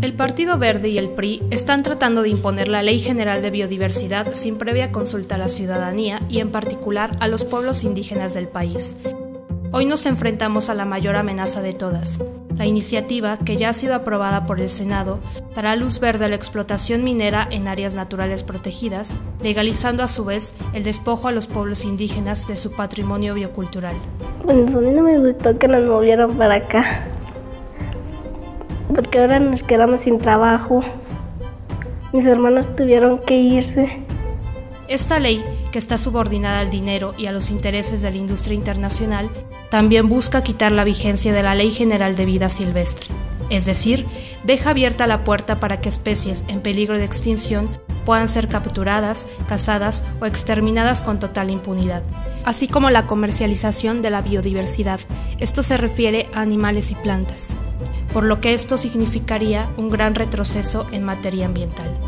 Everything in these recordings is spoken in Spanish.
El Partido Verde y el PRI están tratando de imponer la Ley General de Biodiversidad sin previa consulta a la ciudadanía y en particular a los pueblos indígenas del país. Hoy nos enfrentamos a la mayor amenaza de todas, la iniciativa que ya ha sido aprobada por el Senado dará luz verde a la explotación minera en áreas naturales protegidas, legalizando a su vez el despojo a los pueblos indígenas de su patrimonio biocultural. Pues a mí no me gustó que nos movieran para acá porque ahora nos quedamos sin trabajo. Mis hermanos tuvieron que irse. Esta ley, que está subordinada al dinero y a los intereses de la industria internacional, también busca quitar la vigencia de la Ley General de Vida Silvestre, es decir, deja abierta la puerta para que especies en peligro de extinción puedan ser capturadas, cazadas o exterminadas con total impunidad, así como la comercialización de la biodiversidad. Esto se refiere a animales y plantas por lo que esto significaría un gran retroceso en materia ambiental.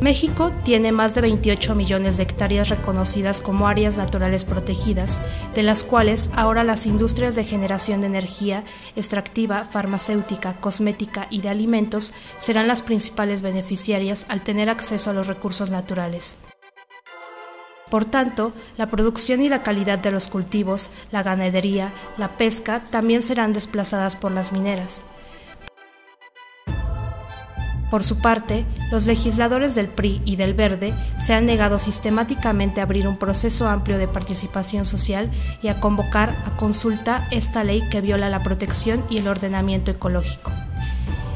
México tiene más de 28 millones de hectáreas reconocidas como áreas naturales protegidas, de las cuales ahora las industrias de generación de energía extractiva, farmacéutica, cosmética y de alimentos serán las principales beneficiarias al tener acceso a los recursos naturales. Por tanto, la producción y la calidad de los cultivos, la ganadería, la pesca también serán desplazadas por las mineras. Por su parte, los legisladores del PRI y del Verde se han negado sistemáticamente a abrir un proceso amplio de participación social y a convocar a consulta esta ley que viola la protección y el ordenamiento ecológico.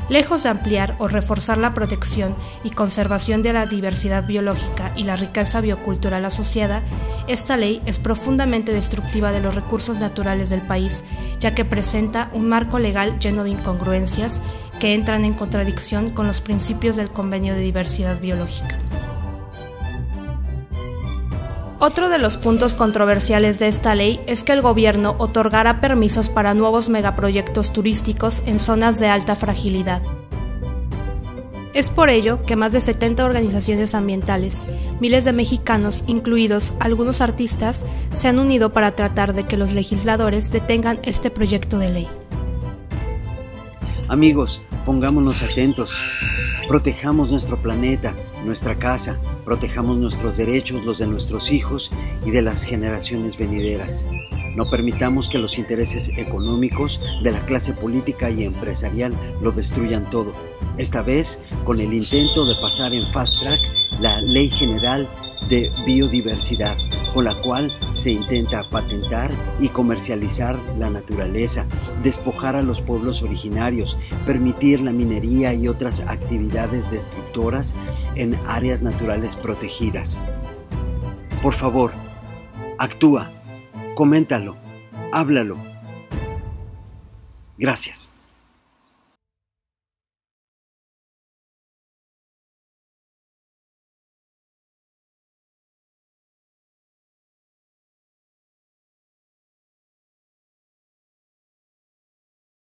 Lejos de ampliar o reforzar la protección y conservación de la diversidad biológica y la riqueza biocultural asociada, esta ley es profundamente destructiva de los recursos naturales del país, ya que presenta un marco legal lleno de incongruencias que entran en contradicción con los principios del Convenio de Diversidad Biológica. Otro de los puntos controversiales de esta ley es que el gobierno otorgará permisos para nuevos megaproyectos turísticos en zonas de alta fragilidad. Es por ello que más de 70 organizaciones ambientales, miles de mexicanos, incluidos algunos artistas, se han unido para tratar de que los legisladores detengan este proyecto de ley. Amigos, pongámonos atentos. Protejamos nuestro planeta, nuestra casa, protejamos nuestros derechos, los de nuestros hijos y de las generaciones venideras. No permitamos que los intereses económicos de la clase política y empresarial lo destruyan todo. Esta vez con el intento de pasar en fast track la Ley General de Biodiversidad, con la cual se intenta patentar y comercializar la naturaleza, despojar a los pueblos originarios, permitir la minería y otras actividades destructoras en áreas naturales protegidas. Por favor, actúa, coméntalo, háblalo. Gracias.